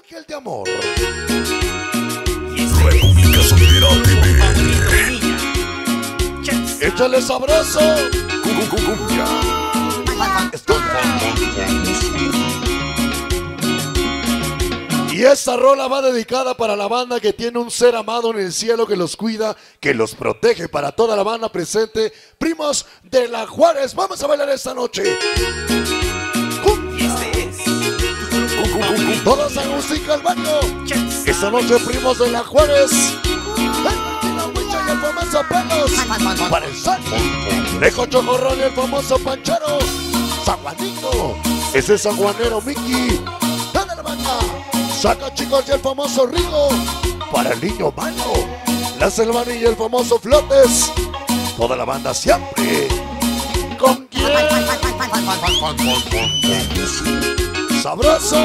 ángel de amor. República Soltera TV. Échale sabroso. Cumbia. Y esta rola va dedicada para la banda que tiene un ser amado en el cielo que los cuida, que los protege para toda la banda presente. Primos de la Juárez, vamos a bailar esta noche. Todos a música al baño. Esta noche, primos de la Juárez. El famoso Pelos. Para el San. Lejo Chocorrón y el famoso Panchero. San Juanito. Ese es San Juanero Mickey. Dale la banda. Saca chicos y el famoso Rigo. Para el niño malo. La Selvani y el famoso Flotes. Toda la banda siempre. ¿Con quién? Sabroso.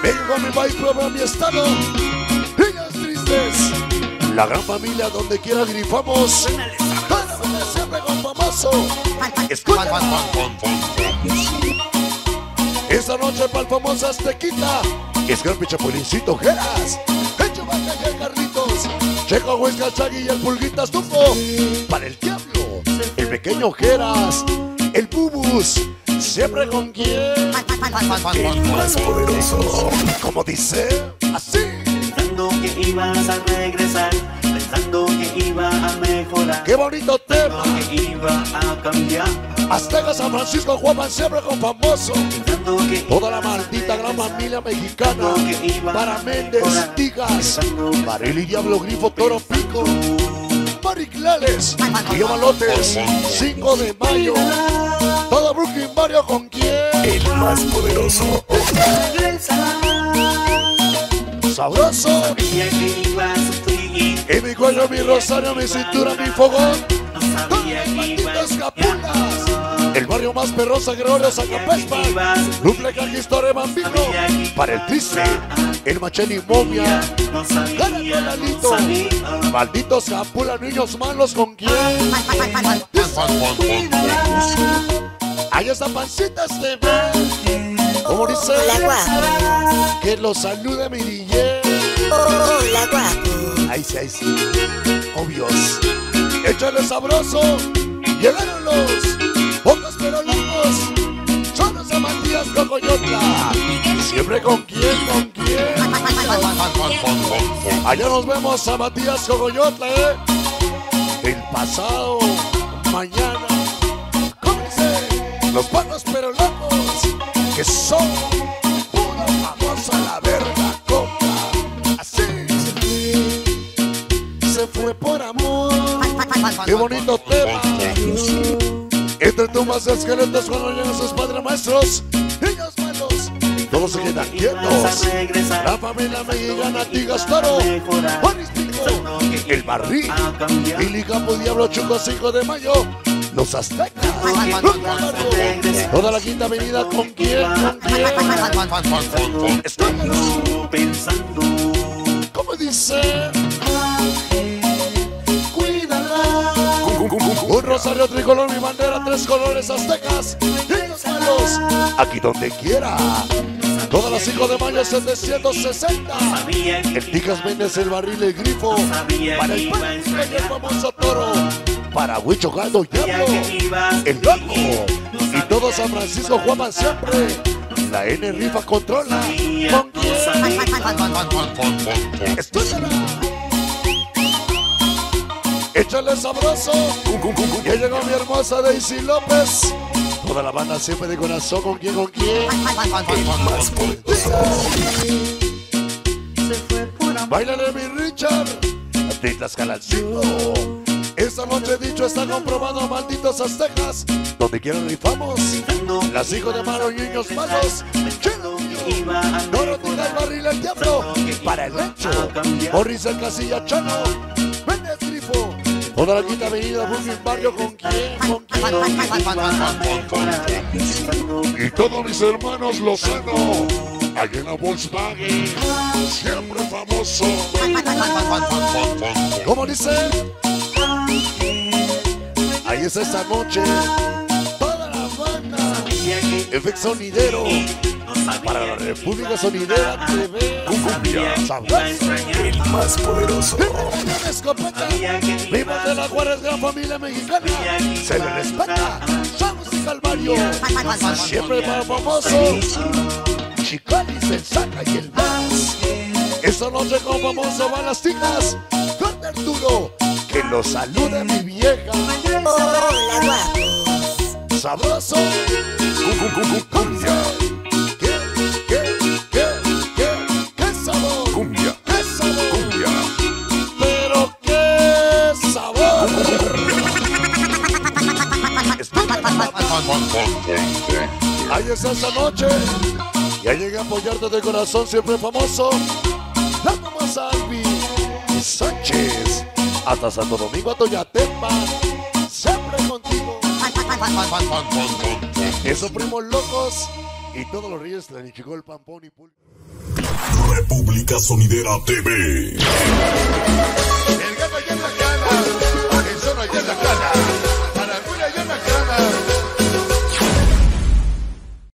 Vengo a mi país, prueba mi estado. Niños tristes. La gran familia donde quiera grifamos. Banda siempre con famoso. Escucha. Esta noche para el famoso Aztequita. Escarpe Chapulincito Geras. El Chubaca y el Carlitos. Checo Huesca Chagui y el Pulguitas Tufo. Para el Diablo. El pequeño Geras. El Bubus. Siempre con quien. El más poderoso. Como dice. Así. Pensando que ibas a regresar, pensando que iba a mejorar, Qué bonito tema. que iba a cambiar, Azteca San Francisco Juan siempre con famoso. pensando que Toda la maldita gran familia mexicana. Para Méndez, Tigas, Baril y Diablo Grifo, Toro Pico, Mariclales, Guillo Malotes, 5 de mayo. Todo Brooklyn Mario con quién. El más poderoso. Sabroso. En mi cuello, mi rosario, mi cintura, mi fogón. malditas capulas. El barrio más perrosa, Gregorio Zacapespa. Duple Cajistore Bambino. Para el triste, el Macheni Momia. no sabía, Gánate, no Lalito. sabía. Malditos capula, niños malos, ¿con quién? Ahí está Pancitas TV. Como dice, Hola guapo, que los salude mi DJ. hola guapo. Ahí sí, ahí sí. Obvios. Échale sabroso. Llegaron los pocos pero locos. Son los amantías Cocoyotla. Siempre con quién, con quién. Allá nos vemos a Matías Cocoyotla, ¿eh? El pasado, mañana. Qué bonito tema. Entre tumbas y esqueletos cuando llegan sus padres maestros. Niños malos. Todos se quedan quietos. La familia mexicana Tigas Toro. El Barril. Billy Campo Diablo Chuco 5 de mayo. Los Aztecas. Toda la quinta avenida con quién, con quién. Pensando ¿Cómo dice? Un rosario tricolor, mi bandera, tres colores aztecas. Niños malos, aquí donde quiera. Todas las 5 de mayo, 760. sabía que El Ticas Méndez, el barril, el grifo. Para el pan, el famoso toro. Para Huicho Galdo, Diablo. El loco. Y todo San Francisco Juan siempre. La N rifa controla. Échale sabroso. Ya llegó mi hermosa Daisy López. Toda la banda siempre de corazón. ¿Con quién? ¿Con quién? Báilale mi Richard. Al cinco. Esta noche dicho está comprobado, malditos aztecas. Donde quiera rifamos. Las hijos de malos niños malos. Chelo. Dorotea el barril el diablo. Para el lecho. Morris el casilla chano. Méndez grifo. La quinta avenida, Brooklyn Barrio. ¿Con quién? ¿Con quién? Y todos mis hermanos Lozano. Allá en la Volkswagen. Siempre famoso. ¿Cómo dice? Ahí es esta noche. Efecto sonidero. Para la República Sonidera TV. Cumbia. El más poderoso. La escopeta. Vivos de la Juárez, gran familia mexicana. Se le respeta. Somos el Calvario. Siempre para famoso. Chicali, Sensaca y el más. Esta noche con famoso van las ticas. Con Arturo. Que lo salude mi vieja. Hola, guapos. Sabroso. Ahí está esta noche. Ya llegué a apoyarte de corazón, siempre famoso. La Salvi Sánchez. Hasta Santo Domingo, Toyatepa. Siempre contigo. Esos primos locos. Y todos los de la el Pampón y Pul. República Sonidera TV.